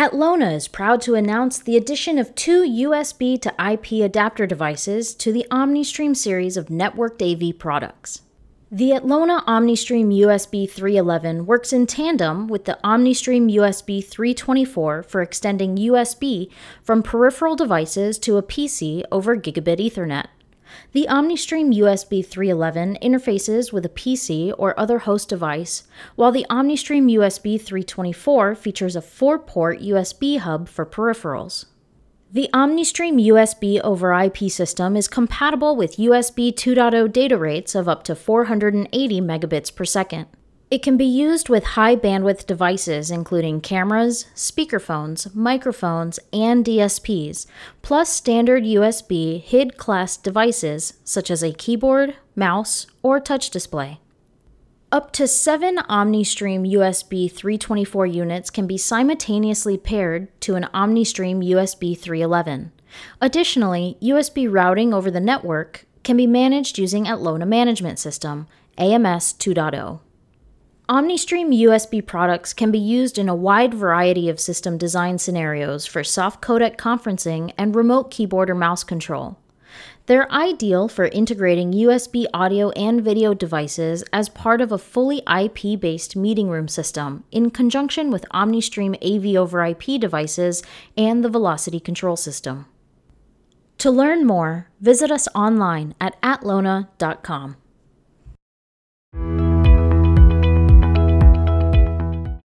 Atlona is proud to announce the addition of two USB to IP adapter devices to the OmniStream series of networked AV products. The Atlona OmniStream USB 311 works in tandem with the OmniStream USB 324 for extending USB from peripheral devices to a PC over Gigabit Ethernet. The OmniStream USB 311 interfaces with a PC or other host device, while the OmniStream USB 324 features a four port USB hub for peripherals. The OmniStream USB over IP system is compatible with USB 2.0 data rates of up to 480 megabits per second. It can be used with high bandwidth devices including cameras, speakerphones, microphones, and DSPs, plus standard USB HID class devices such as a keyboard, mouse, or touch display. Up to seven OmniStream USB 324 units can be simultaneously paired to an OmniStream USB 311. Additionally, USB routing over the network can be managed using Atlona Management System, AMS 2.0. OmniStream USB products can be used in a wide variety of system design scenarios for soft codec conferencing and remote keyboard or mouse control. They're ideal for integrating USB audio and video devices as part of a fully IP based meeting room system in conjunction with OmniStream AV over IP devices and the Velocity control system. To learn more, visit us online at atlona.com.